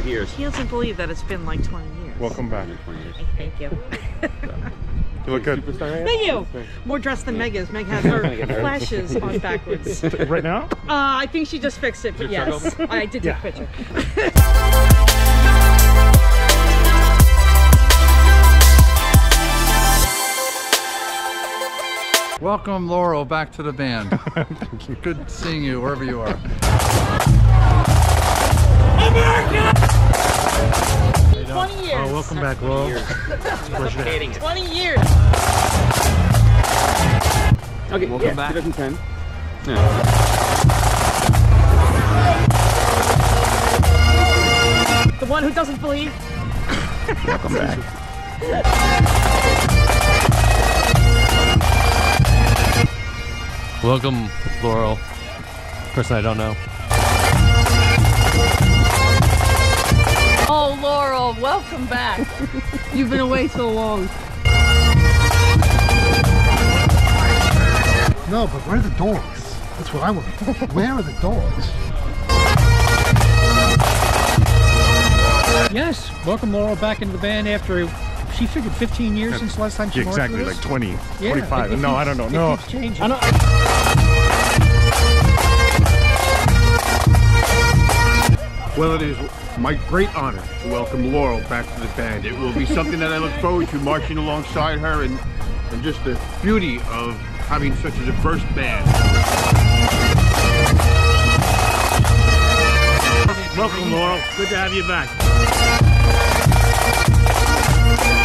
doesn't believe that it's been like 20 years. Welcome back. 20 years. Thank you. You look good. Thank you. More dressed than Meg is. Meg has her flashes on backwards. Uh, Right now? I think she just fixed it, but yes, I did take Yeah. a picture. Welcome, Laurel, back to the band. Good seeing you wherever you are. 20 years. Oh, welcome back, Laurel. 20 years. Okay, welcome back. 2010. The one who doesn't believe. Welcome back. Welcome, Laurel. Person I don't know. Oh, Laurel, welcome back. You've been away so long. No, but where are the dogs? That's what I want. Where are the dogs? Yes, welcome Laurel back into the band after she figured 15 years since the last time she Yeah, marched exactly, like us. 20, Yeah, 25. it- it no, I don't know. No. keeps changing. I know. Well, it is my great honor to welcome Laurel back to the band. It will be something that I look forward to marching alongside her and, and just the beauty of having such a diverse band. Welcome, Laurel. Good to have you back.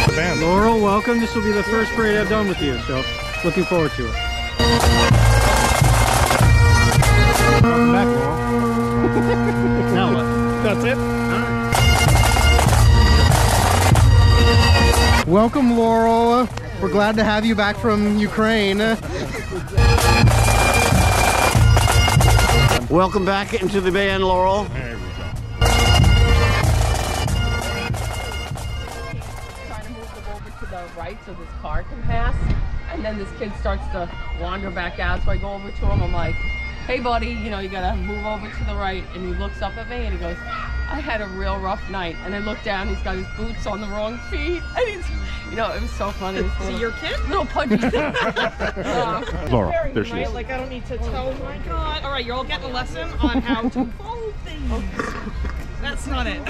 The band. Laurel, welcome. This will be the first parade I've done with you, so looking forward to it. Welcome back, Laurel. now what? That's it? Welcome, Laurel. We're glad to have you back from Ukraine. Welcome back into the band, Laurel. There we go. Trying to move over to the right so this car can pass. And then this kid starts to wander back out. So I go over to him. I'm like, hey, buddy, you know, you got to move over to the right. And he looks up at me and he goes, I had a real rough night. And I look down, he's got his boots on the wrong feet. And he's, you know, it was so funny. This Is little, it your kid? little pudgy. Uh, Laurel, Very there she right? is. Like I don't need to tell. Oh my God! All right, you're all getting a lesson on how to fold things. That's not it.